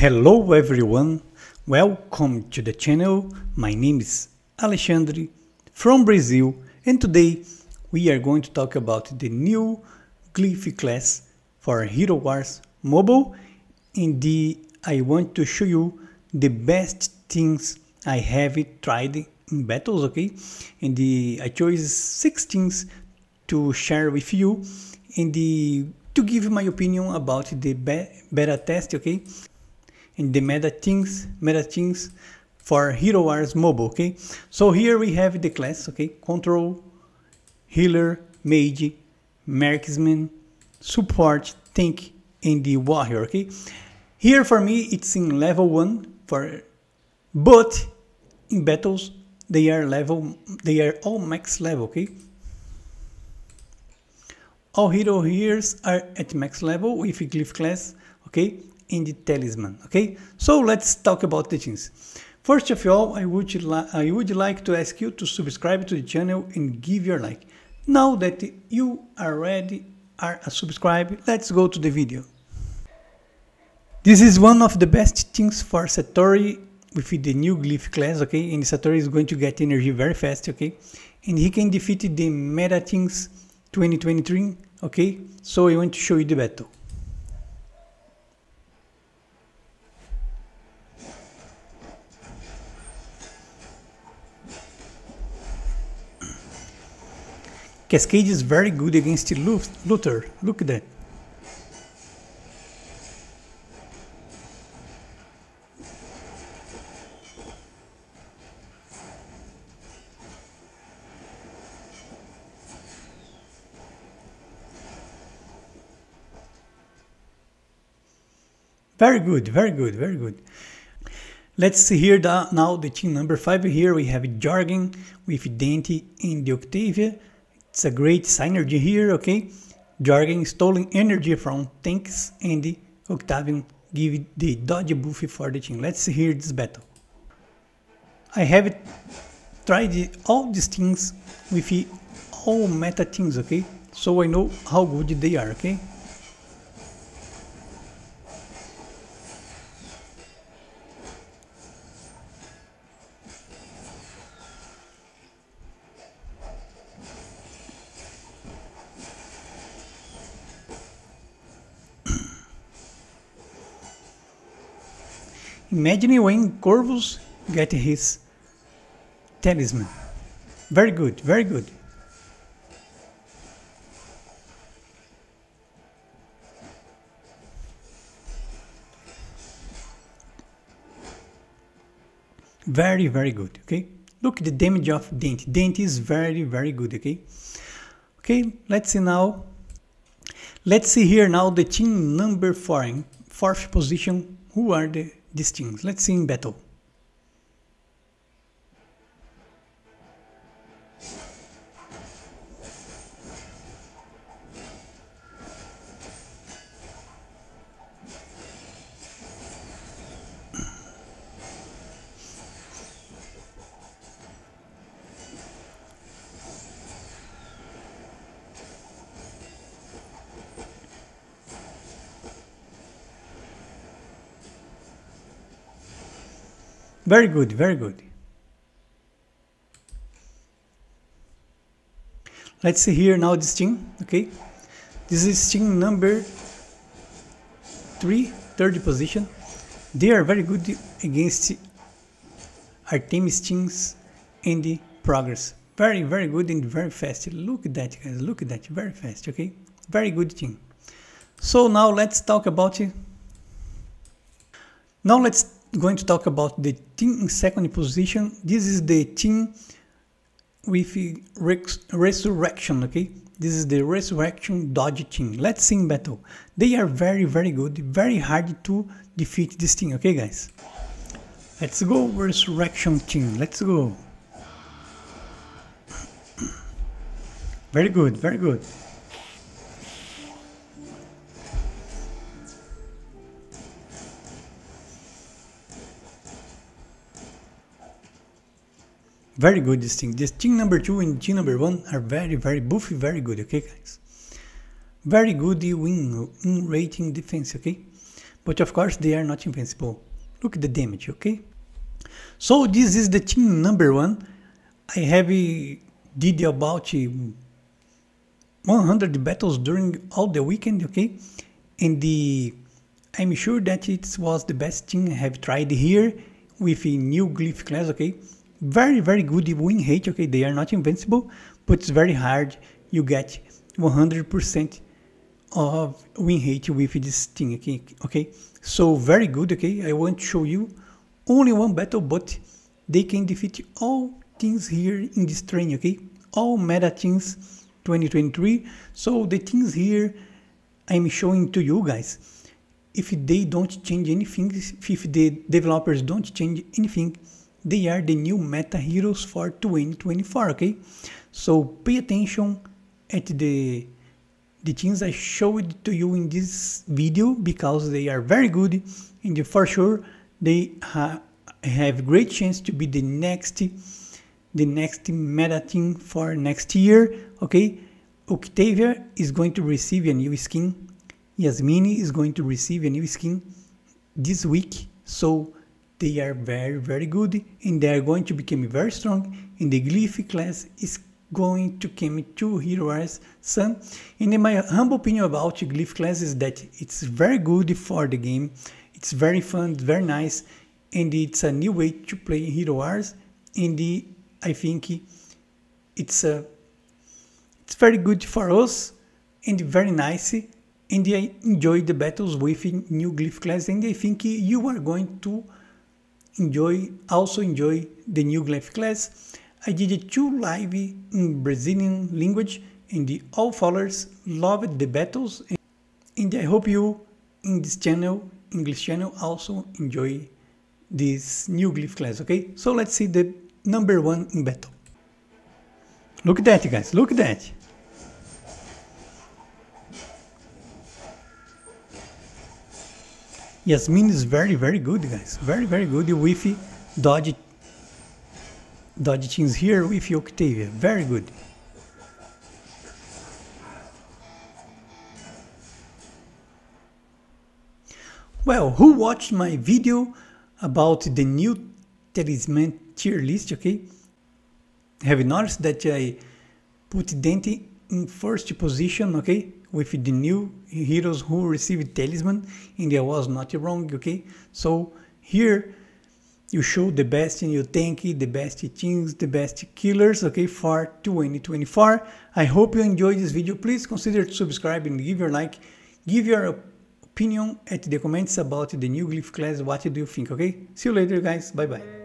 Hello everyone, welcome to the channel. My name is Alexandre from Brazil and today we are going to talk about the new Glyph class for Hero Wars Mobile and the, I want to show you the best things I have tried in battles, okay? And the, I chose six things to share with you and the, to give my opinion about the beta test, okay? And the meta things, meta things for Hero Wars Mobile, okay? So here we have the class, okay? Control, Healer, Mage, Marksman, Support, Tank, and the Warrior, okay? Here for me it's in level 1 for but in battles they are level they are all max level okay all hero heroes are at max level with glyph class okay in the talisman okay so let's talk about the things first of all i would i would like to ask you to subscribe to the channel and give your like now that you already are a subscribe let's go to the video this is one of the best things for Satori with the new glyph class, okay? And Satori is going to get energy very fast, okay? And he can defeat the Meta Things 2023, okay? So I want to show you the battle. Cascade is very good against Luther. Look at that. Very good, very good, very good. Let's see here the, now the team number 5 here we have Jorgen with Dante in the Octavia. It's a great synergy here, okay? Jorgen stolen energy from tanks and Octavian give the dodge buff for the team. Let's here this battle. I have tried all these things with all meta things, okay? So I know how good they are, okay? Imagine when Corvus get his talisman. Very good, very good. Very, very good, okay? Look the damage of Dante. Dante is very, very good, okay? Okay, let's see now. Let's see here now the team number four in fourth position. Who are the these things. Let's in battle. Very good, very good. Let's see here now this team, okay? This is team number three, third position. They are very good against Artemis teams in the progress. Very, very good and very fast. Look at that, guys. Look at that. Very fast, okay? Very good team. So now let's talk about it. Now let's going to talk about the team in second position. This is the team with resurrection, okay? This is the resurrection dodge team. Let's see in battle. They are very, very good, very hard to defeat this team, okay guys? Let's go resurrection team, let's go. very good, very good. Very good this thing. This thing number two and thing number one are very, very buffy, very good, okay guys? Very good win, win rating defense, okay? but of course they are not invincible. Look at the damage, okay? So this is the team number one. I have uh, did about uh, 100 battles during all the weekend, okay? And the I'm sure that it was the best thing I have tried here with a new glyph class, okay? Very, very good win rate, okay? They are not invincible, but it's very hard. You get 100% of win rate with this thing, okay? Okay, so very good, okay? I want to show you only one battle, but they can defeat all things here in this train, okay? All meta things 2023. So the things here I'm showing to you guys if they don't change anything, if the developers don't change anything, they are the new meta heroes for 2024, okay? So pay attention at the the things I showed to you in this video because they are very good and for sure they ha have great chance to be the next the next meta thing for next year, okay? Octavia is going to receive a new skin Yasmini is going to receive a new skin this week, so they are very, very good and they are going to become very strong. And the Glyph class is going to come to Heroes Sun. And in my humble opinion about Glyph class is that it's very good for the game. It's very fun, very nice, and it's a new way to play Hero Wars. And the, I think it's a it's very good for us and very nice and I enjoy the battles with new glyph class and I think you are going to enjoy also enjoy the new glyph class. I did two live in Brazilian language and the all followers loved the battles and I hope you in this channel, English channel, also enjoy this new glyph class, okay? So let's see the number one in battle. Look at that guys, look at that. Yasmine is very, very good, guys. Very, very good with dodge, dodge things here with Octavia. Very good. Well, who watched my video about the new talisman tier list, okay? Have you noticed that I put Dante in first position, okay? with the new heroes who received talisman. And I was not wrong okay? So here you show the best in your tank the best things the best killers okay for 2024 i hope you enjoyed this video. Please consider to subscribe and give your like. Give your opinion at the comments about the new glyph class. What do you think okay? See you later guys. Bye bye